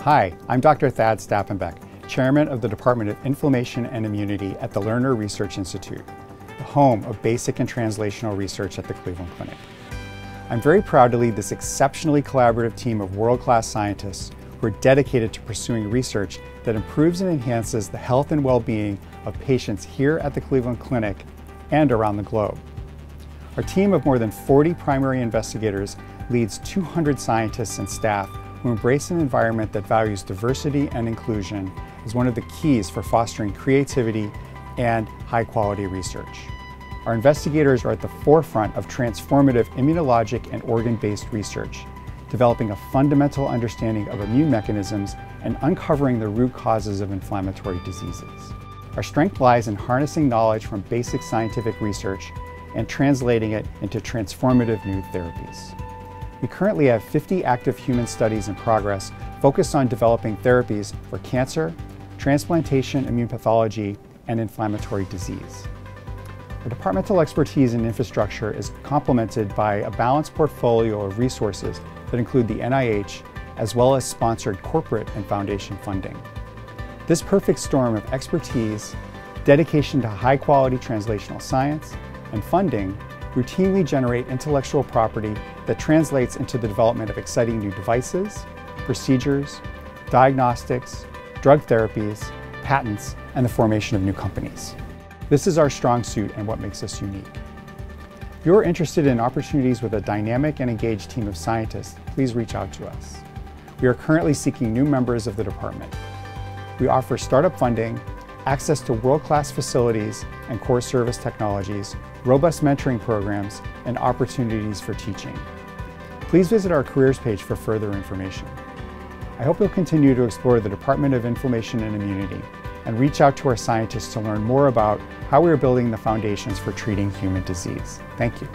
Hi, I'm Dr. Thad Stappenbeck, Chairman of the Department of Inflammation and Immunity at the Lerner Research Institute, the home of basic and translational research at the Cleveland Clinic. I'm very proud to lead this exceptionally collaborative team of world-class scientists who are dedicated to pursuing research that improves and enhances the health and well-being of patients here at the Cleveland Clinic and around the globe. Our team of more than 40 primary investigators leads 200 scientists and staff who embrace an environment that values diversity and inclusion as one of the keys for fostering creativity and high quality research. Our investigators are at the forefront of transformative immunologic and organ-based research, developing a fundamental understanding of immune mechanisms and uncovering the root causes of inflammatory diseases. Our strength lies in harnessing knowledge from basic scientific research and translating it into transformative new therapies. We currently have 50 active human studies in progress focused on developing therapies for cancer, transplantation, immune pathology, and inflammatory disease. Our departmental expertise and infrastructure is complemented by a balanced portfolio of resources that include the NIH, as well as sponsored corporate and foundation funding. This perfect storm of expertise, dedication to high quality translational science, and funding routinely generate intellectual property that translates into the development of exciting new devices, procedures, diagnostics, drug therapies, patents, and the formation of new companies. This is our strong suit and what makes us unique. If you're interested in opportunities with a dynamic and engaged team of scientists, please reach out to us. We are currently seeking new members of the department. We offer startup funding, access to world-class facilities and core service technologies, robust mentoring programs, and opportunities for teaching. Please visit our careers page for further information. I hope you'll continue to explore the Department of Inflammation and Immunity and reach out to our scientists to learn more about how we are building the foundations for treating human disease. Thank you.